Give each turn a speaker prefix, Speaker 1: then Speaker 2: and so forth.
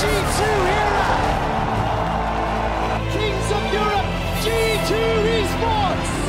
Speaker 1: G2 era! Kings of Europe, G2 Esports!